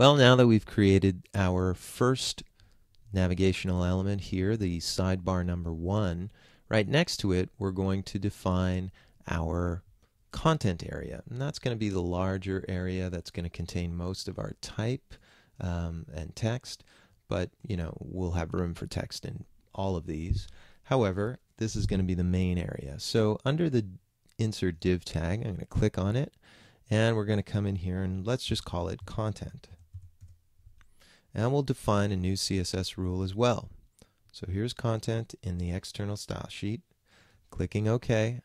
Well, now that we've created our first navigational element here, the sidebar number one, right next to it, we're going to define our content area. And that's going to be the larger area that's going to contain most of our type um, and text, but you know, we'll have room for text in all of these. However, this is going to be the main area. So under the insert div tag, I'm going to click on it and we're going to come in here and let's just call it content. And we'll define a new CSS rule as well. So here's content in the external style sheet. Clicking OK.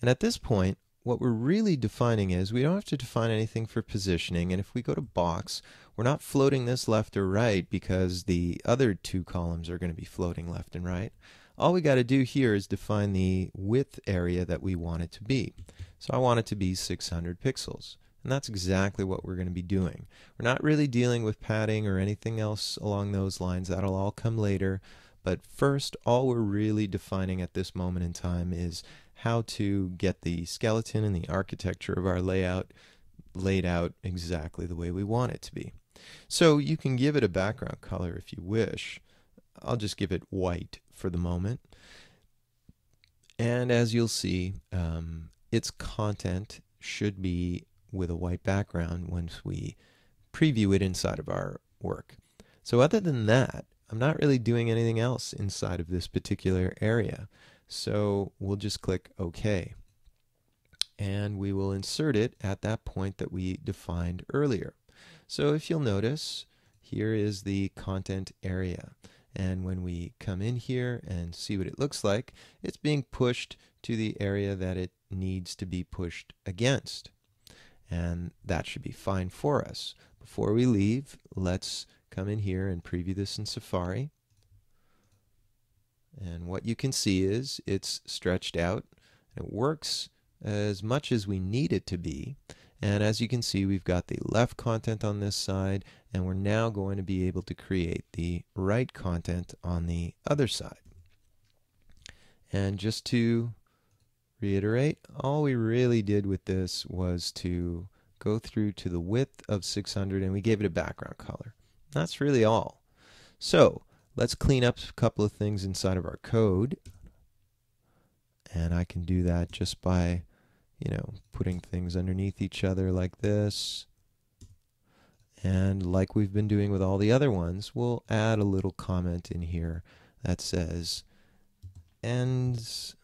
And at this point, what we're really defining is we don't have to define anything for positioning. And if we go to box, we're not floating this left or right because the other two columns are going to be floating left and right. All we got to do here is define the width area that we want it to be. So I want it to be 600 pixels. And that's exactly what we're going to be doing. We're not really dealing with padding or anything else along those lines. That'll all come later. But first, all we're really defining at this moment in time is how to get the skeleton and the architecture of our layout laid out exactly the way we want it to be. So you can give it a background color if you wish. I'll just give it white for the moment. And as you'll see, um, its content should be with a white background once we preview it inside of our work. So other than that, I'm not really doing anything else inside of this particular area. So we'll just click OK. And we will insert it at that point that we defined earlier. So if you'll notice, here is the content area. And when we come in here and see what it looks like, it's being pushed to the area that it needs to be pushed against. And that should be fine for us. Before we leave, let's come in here and preview this in Safari. And what you can see is it's stretched out. It works as much as we need it to be. And as you can see, we've got the left content on this side, and we're now going to be able to create the right content on the other side. And just to reiterate, all we really did with this was to go through to the width of 600 and we gave it a background color. That's really all. So let's clean up a couple of things inside of our code. And I can do that just by you know, putting things underneath each other like this. And like we've been doing with all the other ones, we'll add a little comment in here that says ends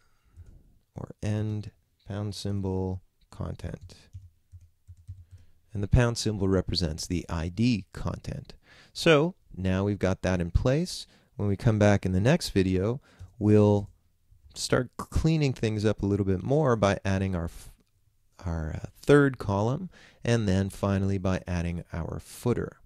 or end pound symbol content. And the pound symbol represents the ID content. So now we've got that in place. When we come back in the next video, we'll start cleaning things up a little bit more by adding our our uh, third column and then finally by adding our footer.